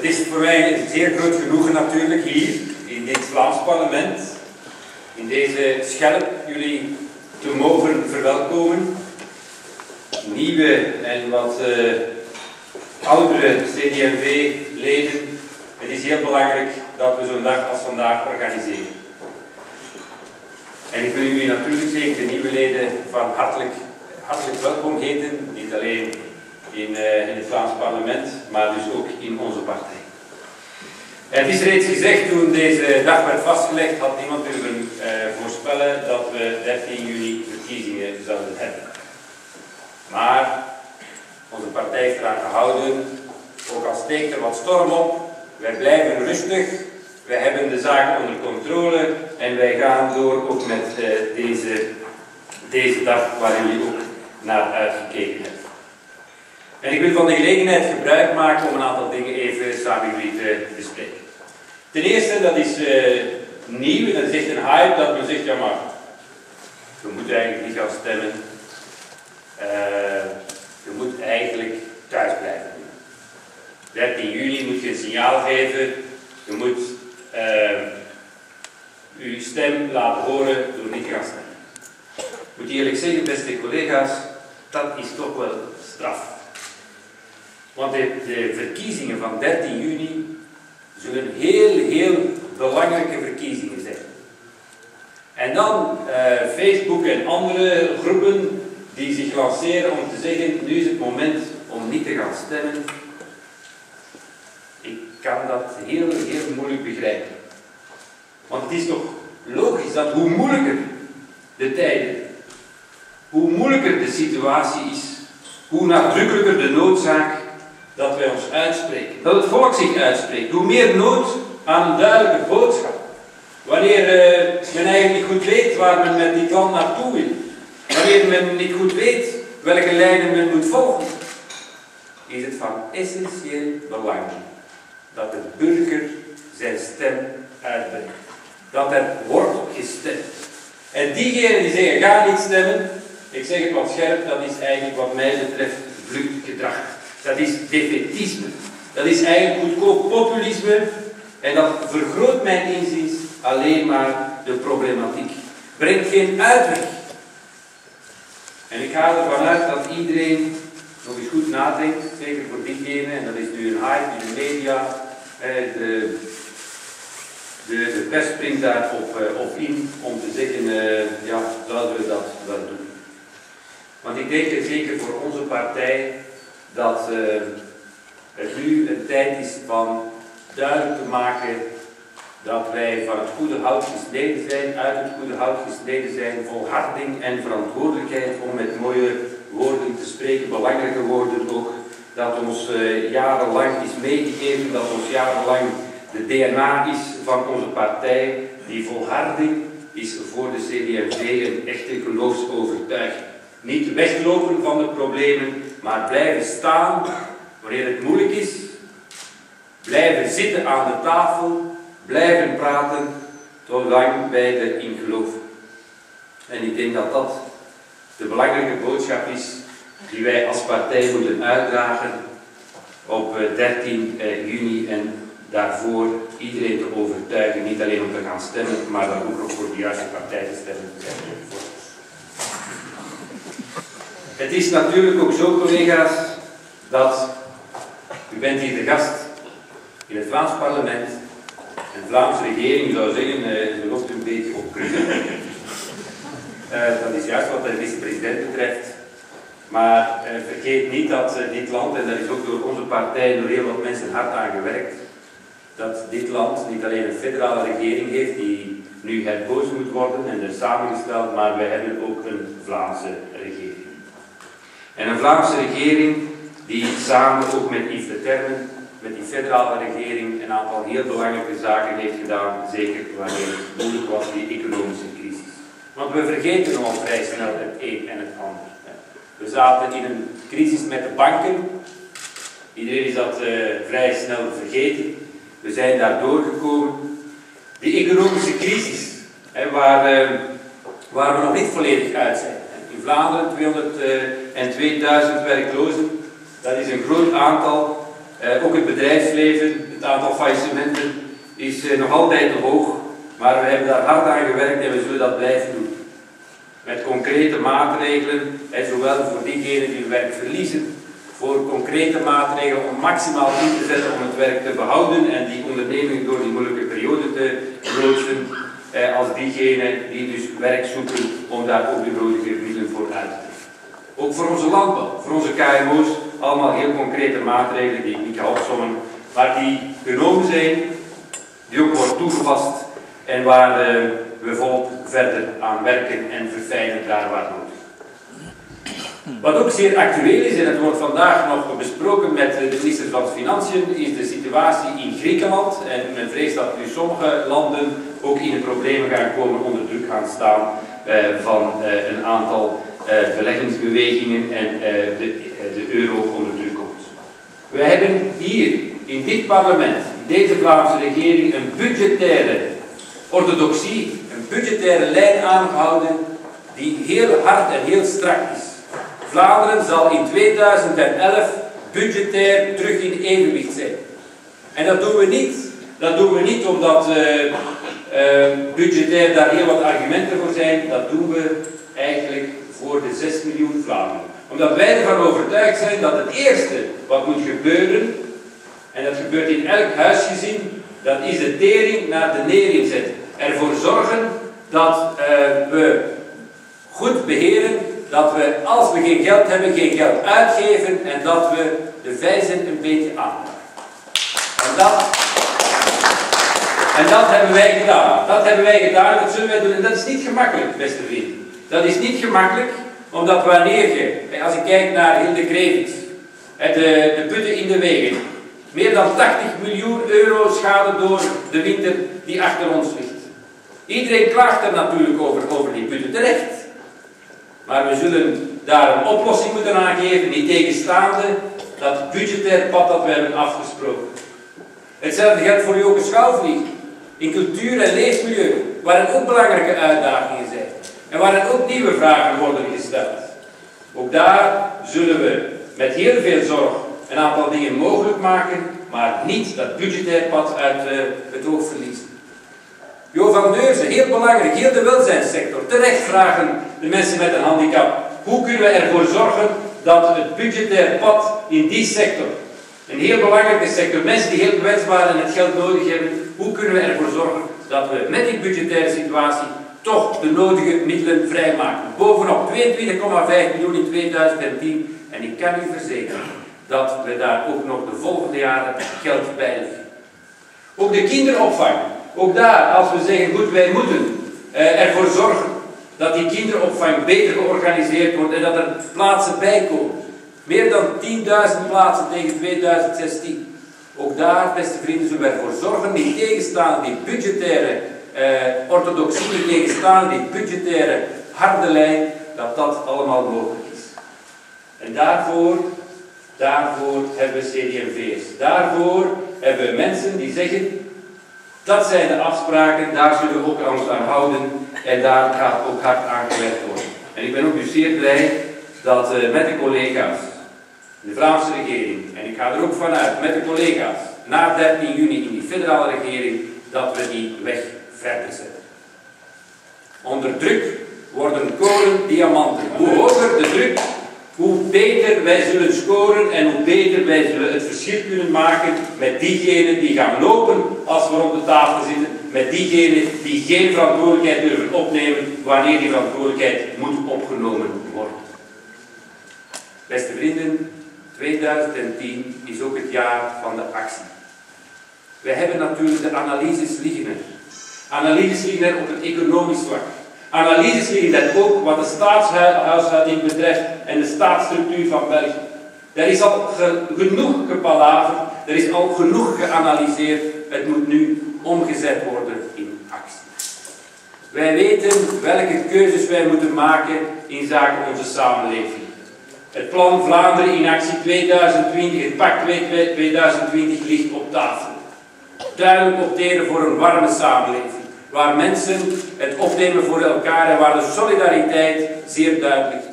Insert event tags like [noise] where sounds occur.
Het is voor mij een zeer groot genoegen natuurlijk hier in dit Vlaams parlement, in deze schelp jullie te mogen verwelkomen. Nieuwe en wat uh, oudere CD&V-leden. Het is heel belangrijk dat we zo'n dag als vandaag organiseren. En ik wil jullie natuurlijk zeker de nieuwe leden van hartelijk, hartelijk welkom heten. Niet alleen in, uh, in het Vlaams parlement, maar dus ook in onze partij. Het is reeds gezegd toen deze dag werd vastgelegd, had niemand durven uh, voorspellen dat we 13 juni verkiezingen zouden hebben. Maar onze partij is eraan gehouden, ook al steekt er wat storm op, wij blijven rustig, wij hebben de zaak onder controle en wij gaan door ook met uh, deze, deze dag waar jullie ook naar uitgekeken hebben. En ik wil van de gelegenheid gebruik maken om een aantal dingen even samen met jullie te bespreken. Ten eerste, dat is uh, nieuw, dat is echt een hype dat men zegt, ja maar, je moet eigenlijk niet gaan stemmen. Je moet eigenlijk thuis blijven. 13 juni moet je een signaal geven. Je moet uh, uw stem laten horen door niet te gaan stemmen. Ik moet eerlijk zeggen, beste collega's, dat is toch wel straf. Want de, de verkiezingen van 13 juni zullen heel, heel belangrijke verkiezingen zijn. En dan uh, Facebook en andere groepen die zich lanceren om te zeggen, nu is het moment om niet te gaan stemmen. Ik kan dat heel, heel moeilijk begrijpen. Want het is toch logisch dat hoe moeilijker de tijden, hoe moeilijker de situatie is, hoe nadrukkelijker de noodzaak dat wij ons uitspreken. Dat het volk zich uitspreekt. Hoe meer nood aan een duidelijke boodschap. Wanneer uh, men eigenlijk niet goed weet waar men met dit land naartoe wil. Wanneer men niet goed weet welke lijnen men moet volgen. Is het van essentieel belang dat de burger zijn stem uitbrengt. Dat er wordt gestemd. En diegenen die zeggen ga niet stemmen, ik zeg het wat scherp, dat is eigenlijk wat mij betreft vluchtgedrag. Dat is defetisme. Dat is eigenlijk goedkoop populisme en dat vergroot mijn inziens alleen maar de problematiek. Brengt geen uitweg. En ik ga ervan uit dat iedereen nog eens goed nadenkt, zeker voor diegene, en dat is nu een hype in de media, de, de, de pers springt daarop eh, op in om te zeggen, uh, ja, zouden we dat wel doen. Want ik denk zeker voor onze partij dat uh, het nu een tijd is van duidelijk te maken dat wij van het goede hout gesneden zijn, uit het goede hout gesneden zijn, volharding en verantwoordelijkheid om met mooie woorden te spreken, belangrijke woorden ook, dat ons uh, jarenlang is meegegeven, dat ons jarenlang de DNA is van onze partij, die volharding is voor de CD&V een echte geloofsovertuiging. Niet weglopen van de problemen, maar blijven staan wanneer het moeilijk is. Blijven zitten aan de tafel, blijven praten, zolang wij erin geloven. En ik denk dat dat de belangrijke boodschap is die wij als partij moeten uitdragen op 13 eh, eh, juni en daarvoor iedereen te overtuigen, niet alleen om te gaan stemmen, maar dan ook voor de juiste partij te stemmen. Het is natuurlijk ook zo, collega's, dat u bent hier de gast in het Vlaams parlement. En de Vlaamse regering zou zeggen, uh, ze loopt een beetje op uh, [laughs] Dat is juist wat de vice-president betreft. Maar uh, vergeet niet dat dit land, en daar is ook door onze partij door heel wat mensen hard aan gewerkt, dat dit land niet alleen een federale regering heeft die nu herkozen moet worden en er samengesteld, maar wij hebben ook een Vlaamse regering. En een Vlaamse regering die samen ook met Yves de Termen, met die federale regering, een aantal heel belangrijke zaken heeft gedaan, zeker wanneer het moeilijk was, die economische crisis. Want we vergeten al vrij snel het een en het ander. We zaten in een crisis met de banken. Iedereen is dat uh, vrij snel vergeten. We zijn daar doorgekomen. Die economische crisis, waar, uh, waar we nog niet volledig uit zijn. Vlaanderen 202.000 werklozen. Dat is een groot aantal. Uh, ook het bedrijfsleven, het aantal faillissementen is uh, nog altijd te hoog, maar we hebben daar hard aan gewerkt en we zullen dat blijven doen. Met concrete maatregelen, en zowel voor diegenen die hun werk verliezen, voor concrete maatregelen om maximaal in te zetten om het werk te behouden en die onderneming door die moeilijke periode te loodsen, eh, als diegenen die dus werk zoeken om daar ook de nodige middelen voor uit te nemen. Ook voor onze landbouw, voor onze KMO's, allemaal heel concrete maatregelen die ik niet ga opzommen, maar die genomen zijn, die ook worden toegepast en waar eh, we volop verder aan werken en verfijnen daar waar nodig. Wat ook zeer actueel is, en het wordt vandaag nog besproken met de minister van Financiën, is de situatie in Griekenland. En men vreest dat nu sommige landen ook in de problemen gaan komen, onder druk gaan staan eh, van eh, een aantal eh, beleggingsbewegingen en de, de euro onder druk komt. We hebben hier in dit parlement, in deze Vlaamse regering, een budgettaire orthodoxie, een budgettaire lijn aangehouden die heel hard en heel strak is. Vlaanderen zal in 2011 budgetair terug in evenwicht zijn. En dat doen we niet. Dat doen we niet omdat uh, budgetair daar heel wat argumenten voor zijn. Dat doen we eigenlijk voor de 6 miljoen Vlamingen. Omdat wij ervan overtuigd zijn dat het eerste wat moet gebeuren, en dat gebeurt in elk huisgezin, dat is de tering naar de nering zetten. Ervoor zorgen dat uh, we goed beheren dat we, als we geen geld hebben, geen geld uitgeven en dat we de vijzen een beetje aanpakken. En dat, en dat hebben wij gedaan. Dat hebben wij gedaan, dat zullen wij doen. En dat is niet gemakkelijk, beste vrienden. Dat is niet gemakkelijk, omdat wanneer je, als ik kijk naar Hilde Krevits, de, de putten in de wegen, meer dan 80 miljoen euro schade door de winter die achter ons ligt. Iedereen klaagt er natuurlijk over, over die putten, terecht. Maar we zullen daar een oplossing moeten aangeven, niet tegenstaande dat budgetair pad dat we hebben afgesproken. Hetzelfde geldt voor Joke Schouwvlieg. In cultuur en leefmilieu, waar ook belangrijke uitdagingen zijn. En waar ook nieuwe vragen worden gesteld. Ook daar zullen we met heel veel zorg een aantal dingen mogelijk maken, maar niet dat budgetair pad uit uh, het oog verliezen. Jo van Deurzen, heel belangrijk, heel de welzijnssector. Terecht vragen de mensen met een handicap. Hoe kunnen we ervoor zorgen dat het budgetair pad in die sector, een heel belangrijke sector, mensen die heel kwetsbaar en het geld nodig hebben, hoe kunnen we ervoor zorgen dat we met die budgettaire situatie toch de nodige middelen vrijmaken. Bovenop 22,5 miljoen in 2010 en ik kan u verzekeren dat we daar ook nog de volgende jaren geld bij leggen. Ook de kinderopvang. Ook daar, als we zeggen, goed, wij moeten eh, ervoor zorgen dat die kinderopvang beter georganiseerd wordt en dat er plaatsen bij komen. Meer dan 10.000 plaatsen tegen 2016. Ook daar, beste vrienden, zullen wij ervoor zorgen, die tegenstaan, die budgettaire eh, orthodoxie, die tegenstaan, die budgettaire harde lijn, dat dat allemaal mogelijk is. En daarvoor, daarvoor hebben we CDMV's. Daarvoor hebben we mensen die zeggen, dat zijn de afspraken, daar zullen we ook ons aan houden en daar gaat ook hard aan gewerkt worden. En ik ben ook zeer blij dat uh, met de collega's, de Vlaamse regering, en ik ga er ook vanuit, met de collega's, na 13 juni in die federale regering, dat we die weg verder zetten. Onder druk worden kolen diamanten. Hoe hoger de druk, hoe beter wij zullen scoren en hoe beter wij zullen het verschil kunnen maken met diegenen die gaan lopen als we rond de tafel zitten, met diegenen die geen verantwoordelijkheid durven opnemen wanneer die verantwoordelijkheid moet opgenomen worden. Beste vrienden, 2010 is ook het jaar van de actie. We hebben natuurlijk de analyses liggen er. Analyses liggen er op het economisch vlak. Analyses liggen er ook wat de staatshuishouding betreft en de staatsstructuur van België. Er is al ge genoeg gepalaverd, er is al genoeg geanalyseerd. Het moet nu omgezet worden in actie. Wij weten welke keuzes wij moeten maken in zaken onze samenleving. Het plan Vlaanderen in actie 2020, het pact 2020 ligt op tafel. Duidelijk opteren voor een warme samenleving, waar mensen het opnemen voor elkaar en waar de solidariteit zeer duidelijk